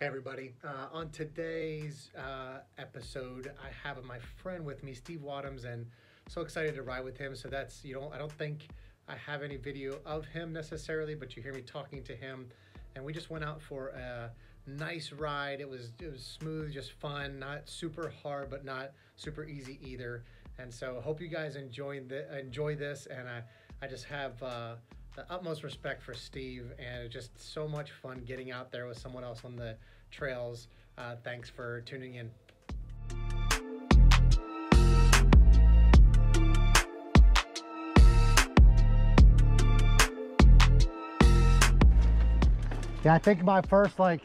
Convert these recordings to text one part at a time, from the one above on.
Hey everybody! Uh, on today's uh, episode, I have my friend with me, Steve Wadhams, and so excited to ride with him. So that's you know I don't think I have any video of him necessarily, but you hear me talking to him, and we just went out for a nice ride. It was it was smooth, just fun, not super hard, but not super easy either. And so hope you guys enjoy the enjoy this, and I I just have. Uh, the utmost respect for Steve, and just so much fun getting out there with someone else on the trails. Uh, thanks for tuning in. Yeah, I think my first like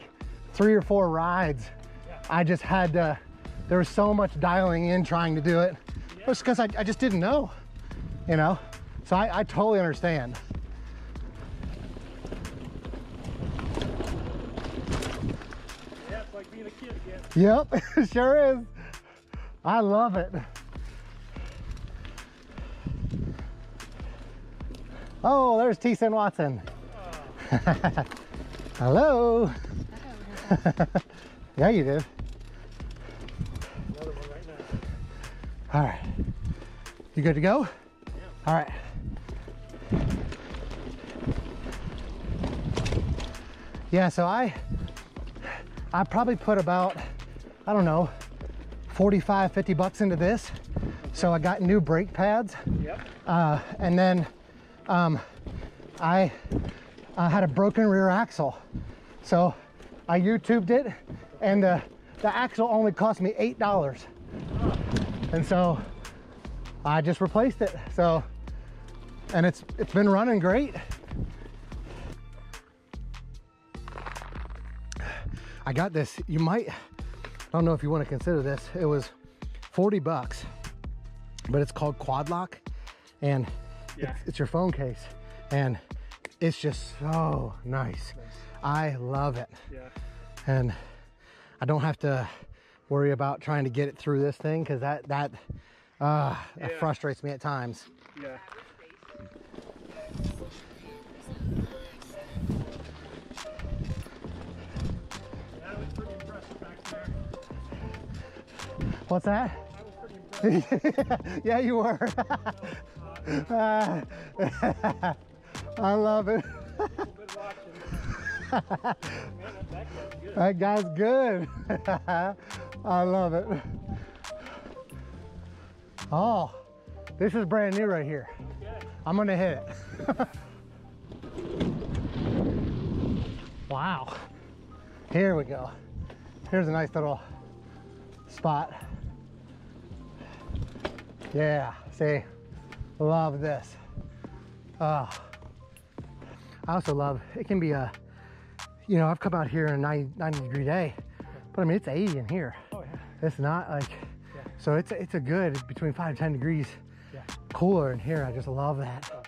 three or four rides, yeah. I just had to, there was so much dialing in trying to do it. Yeah. It was because I, I just didn't know, you know? So I, I totally understand. Being a kid again. Yep, sure is. I love it. Oh, there's T. Sin Watson. Oh. Hello. yeah, you did. Another one right now. All right. You good to go? Yeah. All right. Yeah, so I I probably put about, I don't know, 45, 50 bucks into this. So I got new brake pads. Yep. Uh, and then um, I uh, had a broken rear axle. So I YouTubed it and the, the axle only cost me $8. And so I just replaced it. So, and it's, it's been running great. I got this. You might, I don't know if you want to consider this. It was 40 bucks, but it's called Quad Lock and yeah. it's, it's, your phone case and it's just so nice. nice. I love it. Yeah. And I don't have to worry about trying to get it through this thing because that, that, uh, yeah. that frustrates me at times. Yeah. What's that? yeah, you were. I love it. that guy's good. I love it. Oh, this is brand new right here. I'm gonna hit it. wow. Here we go. Here's a nice little spot. Yeah, see, love this. Uh, I also love, it can be a, you know, I've come out here in a 90, 90 degree day, but I mean, it's 80 in here. Oh yeah. It's not like, yeah. so it's, it's a good between five to 10 degrees yeah. cooler in here. I just love that. Oh.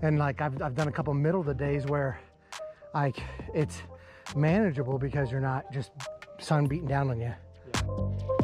And like, I've, I've done a couple middle of the days where like it's manageable because you're not just sun beating down on you. Yeah.